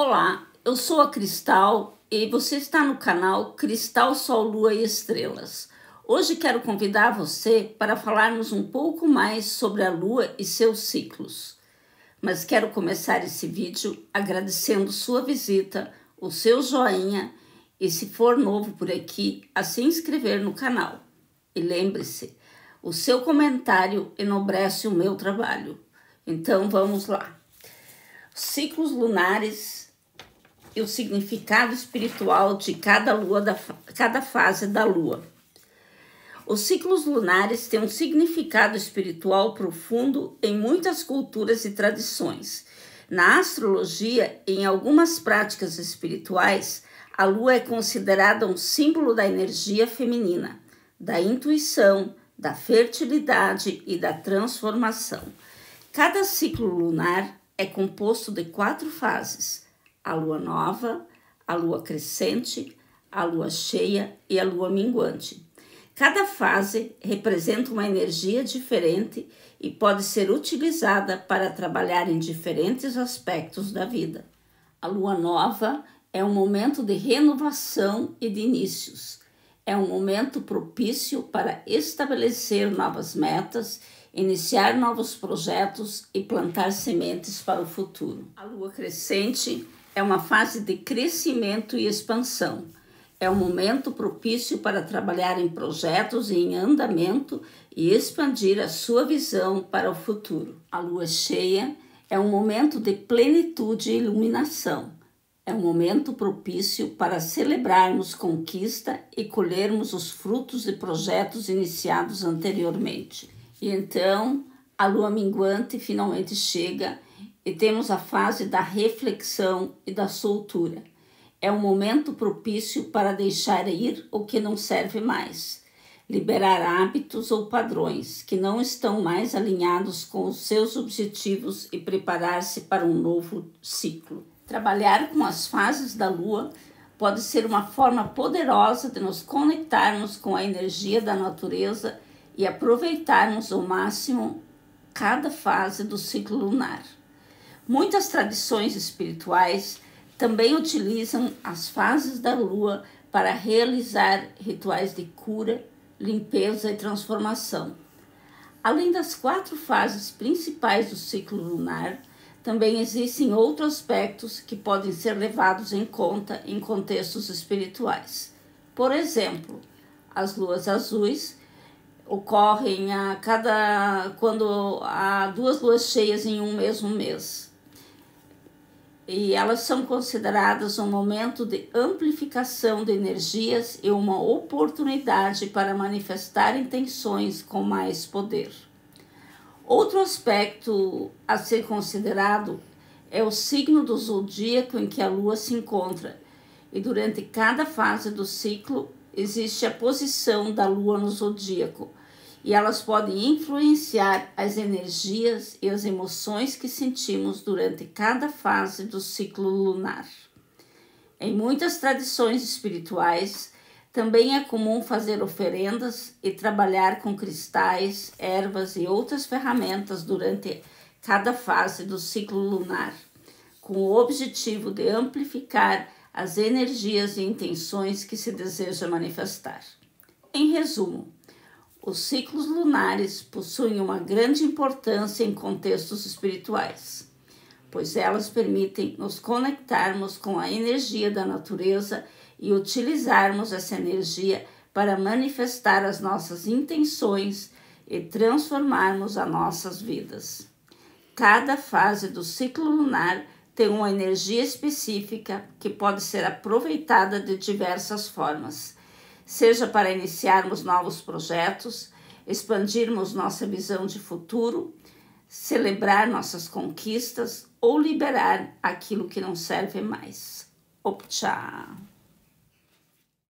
Olá, eu sou a Cristal e você está no canal Cristal Sol, Lua e Estrelas. Hoje quero convidar você para falarmos um pouco mais sobre a Lua e seus ciclos. Mas quero começar esse vídeo agradecendo sua visita, o seu joinha e se for novo por aqui, a se inscrever no canal. E lembre-se, o seu comentário enobrece o meu trabalho. Então vamos lá. Ciclos lunares e o significado espiritual de cada lua da cada fase da lua. Os ciclos lunares têm um significado espiritual profundo em muitas culturas e tradições. Na astrologia em algumas práticas espirituais, a lua é considerada um símbolo da energia feminina, da intuição, da fertilidade e da transformação. Cada ciclo lunar é composto de quatro fases: a lua nova, a lua crescente, a lua cheia e a lua minguante. Cada fase representa uma energia diferente e pode ser utilizada para trabalhar em diferentes aspectos da vida. A lua nova é um momento de renovação e de inícios. É um momento propício para estabelecer novas metas iniciar novos projetos e plantar sementes para o futuro. A lua crescente é uma fase de crescimento e expansão. É um momento propício para trabalhar em projetos em andamento e expandir a sua visão para o futuro. A lua cheia é um momento de plenitude e iluminação. É um momento propício para celebrarmos conquista e colhermos os frutos de projetos iniciados anteriormente. E então a lua minguante finalmente chega e temos a fase da reflexão e da soltura. É um momento propício para deixar ir o que não serve mais, liberar hábitos ou padrões que não estão mais alinhados com os seus objetivos e preparar-se para um novo ciclo. Trabalhar com as fases da lua pode ser uma forma poderosa de nos conectarmos com a energia da natureza e aproveitarmos ao máximo cada fase do ciclo lunar. Muitas tradições espirituais também utilizam as fases da lua para realizar rituais de cura, limpeza e transformação. Além das quatro fases principais do ciclo lunar, também existem outros aspectos que podem ser levados em conta em contextos espirituais. Por exemplo, as luas azuis ocorrem a cada quando há duas luas cheias em um mesmo mês. E elas são consideradas um momento de amplificação de energias e uma oportunidade para manifestar intenções com mais poder. Outro aspecto a ser considerado é o signo do zodíaco em que a lua se encontra, e durante cada fase do ciclo existe a posição da lua no zodíaco, e elas podem influenciar as energias e as emoções que sentimos durante cada fase do ciclo lunar. Em muitas tradições espirituais, também é comum fazer oferendas e trabalhar com cristais, ervas e outras ferramentas durante cada fase do ciclo lunar, com o objetivo de amplificar as energias e intenções que se deseja manifestar. Em resumo, os ciclos lunares possuem uma grande importância em contextos espirituais, pois elas permitem nos conectarmos com a energia da natureza e utilizarmos essa energia para manifestar as nossas intenções e transformarmos as nossas vidas. Cada fase do ciclo lunar tem uma energia específica que pode ser aproveitada de diversas formas seja para iniciarmos novos projetos, expandirmos nossa visão de futuro, celebrar nossas conquistas ou liberar aquilo que não serve mais. Optcha!